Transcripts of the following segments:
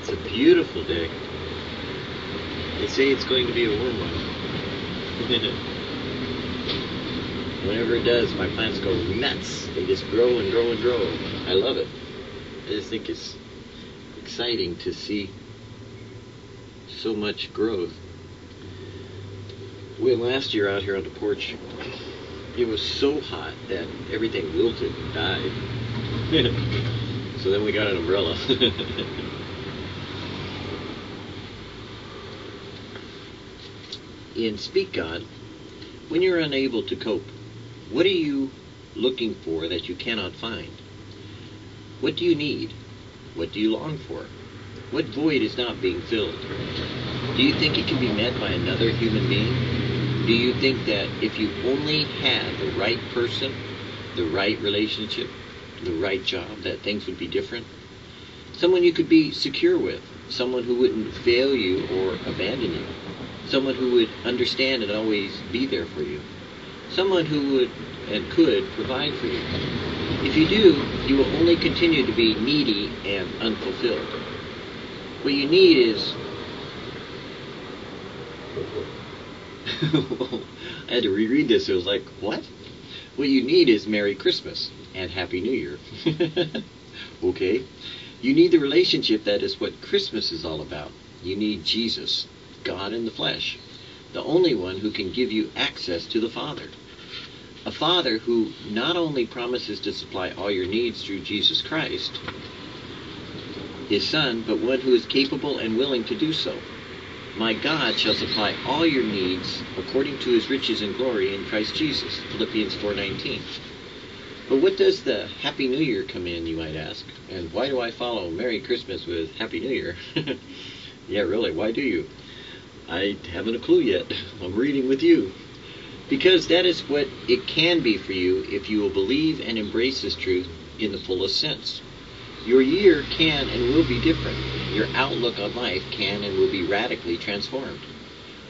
it's a beautiful day. They say it's going to be a warm one. Whenever it does, my plants go nuts. They just grow and grow and grow. I love it. I just think it's exciting to see so much growth. We last year out here on the porch, it was so hot that everything wilted and died. so then we got an umbrella. In Speak God, when you're unable to cope, what are you looking for that you cannot find? What do you need? What do you long for? What void is not being filled? Do you think it can be met by another human being? Do you think that if you only had the right person, the right relationship, the right job, that things would be different? Someone you could be secure with, someone who wouldn't fail you or abandon you, someone who would understand and always be there for you, someone who would and could provide for you. If you do, you will only continue to be needy and unfulfilled. What you need is. I had to reread this. It was like, what? What you need is Merry Christmas and Happy New Year. okay? You need the relationship that is what Christmas is all about. You need Jesus. God in the flesh, the only one who can give you access to the Father. A Father who not only promises to supply all your needs through Jesus Christ, his Son, but one who is capable and willing to do so. My God shall supply all your needs according to his riches and glory in Christ Jesus. Philippians 4:19. But what does the Happy New Year come in, you might ask? And why do I follow Merry Christmas with Happy New Year? yeah, really, why do you? I haven't a clue yet. I'm reading with you. Because that is what it can be for you if you will believe and embrace this truth in the fullest sense. Your year can and will be different. Your outlook on life can and will be radically transformed.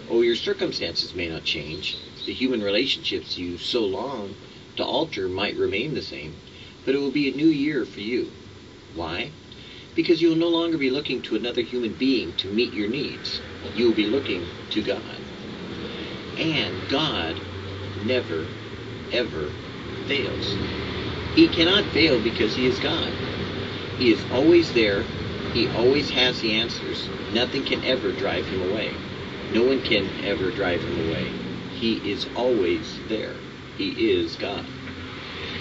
Oh, your circumstances may not change. The human relationships you so long to alter might remain the same, but it will be a new year for you. Why? Because you will no longer be looking to another human being to meet your needs. You will be looking to God. And God never, ever fails. He cannot fail because He is God. He is always there. He always has the answers. Nothing can ever drive Him away. No one can ever drive Him away. He is always there. He is God.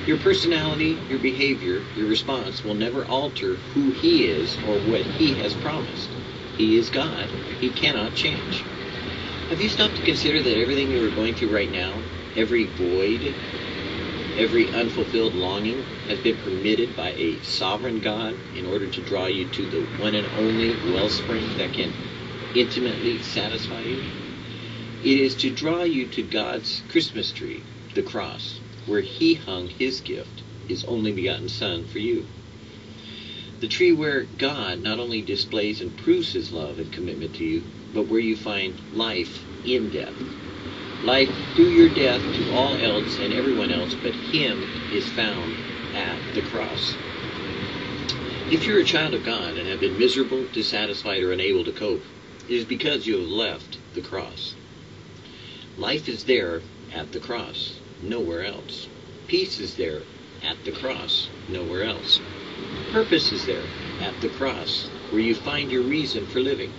Your personality, your behavior, your response will never alter who He is or what He has promised. He is God. He cannot change. Have you stopped to consider that everything you are going through right now, every void, every unfulfilled longing, has been permitted by a sovereign God in order to draw you to the one and only wellspring that can intimately satisfy you? It is to draw you to God's Christmas tree, the cross, where he hung his gift, his only begotten Son, for you. The tree where God not only displays and proves his love and commitment to you, but where you find life in death. Life through your death to all else and everyone else but him is found at the cross. If you're a child of God and have been miserable, dissatisfied, or unable to cope, it is because you have left the cross. Life is there at the cross nowhere else. Peace is there at the cross, nowhere else. Purpose is there at the cross, where you find your reason for living.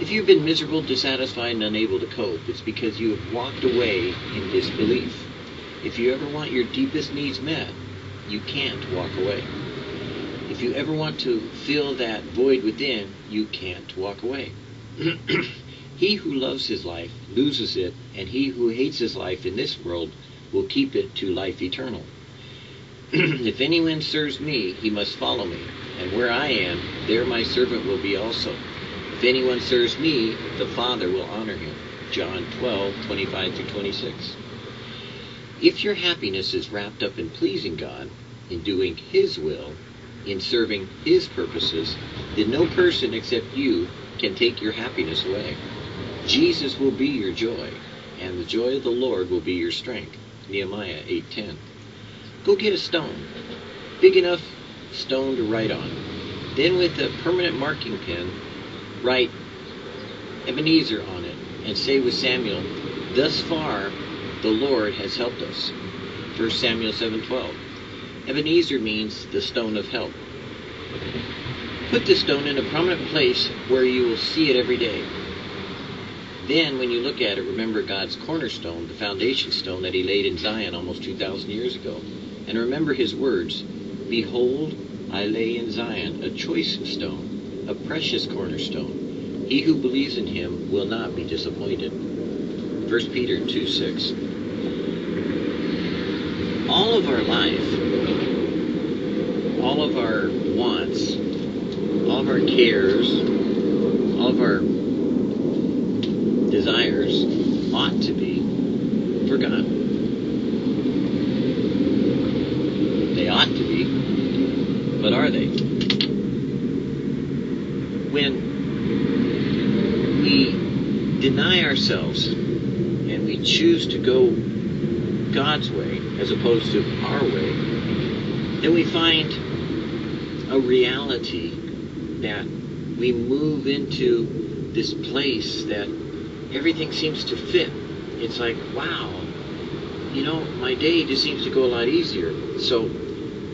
If you've been miserable, dissatisfied, and unable to cope, it's because you have walked away in disbelief. If you ever want your deepest needs met, you can't walk away. If you ever want to fill that void within, you can't walk away. He who loves his life loses it, and he who hates his life in this world will keep it to life eternal. if anyone serves me, he must follow me, and where I am, there my servant will be also. If anyone serves me, the Father will honor him. John 12, 25 through 26. If your happiness is wrapped up in pleasing God, in doing His will, in serving His purposes, then no person except you can take your happiness away. Jesus will be your joy, and the joy of the Lord will be your strength. Nehemiah 8:10. Go get a stone. big enough stone to write on. Then, with a permanent marking pen, write Ebenezer on it and say with Samuel, Thus far the Lord has helped us. 1 Samuel 7:12. Ebenezer means the stone of help. Put the stone in a prominent place where you will see it every day. Then, when you look at it, remember God's cornerstone, the foundation stone that He laid in Zion almost 2,000 years ago. And remember His words Behold, I lay in Zion a choice stone, a precious cornerstone. He who believes in Him will not be disappointed. 1 Peter 2 6. All of our life, all of our wants, all of our cares, all of our desires ought to be for God. They ought to be, but are they? When we deny ourselves and we choose to go God's way as opposed to our way, then we find a reality that we move into this place that everything seems to fit. It's like, wow, you know, my day just seems to go a lot easier. So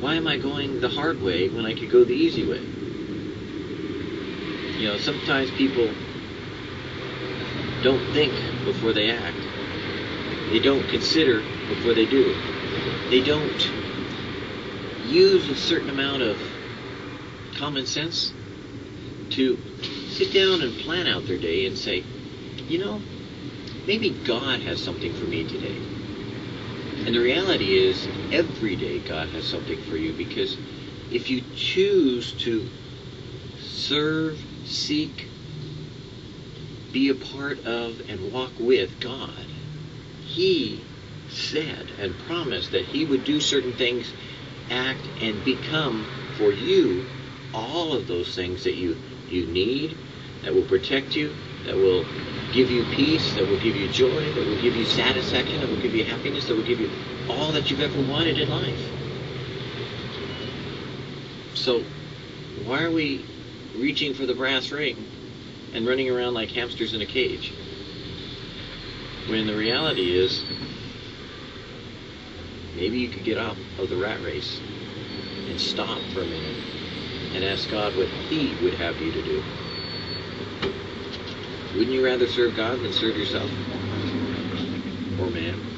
why am I going the hard way when I could go the easy way? You know, sometimes people don't think before they act. They don't consider before they do. They don't use a certain amount of common sense to sit down and plan out their day and say, you know, maybe God has something for me today. And the reality is, every day God has something for you because if you choose to serve, seek, be a part of, and walk with God, He said and promised that He would do certain things, act, and become for you all of those things that you, you need, that will protect you, that will give you peace, that will give you joy, that will give you satisfaction, that will give you happiness, that will give you all that you've ever wanted in life. So, why are we reaching for the brass ring and running around like hamsters in a cage? When the reality is, maybe you could get out of the rat race and stop for a minute and ask God what He would have you to do. Wouldn't you rather serve God than serve yourself? Or man?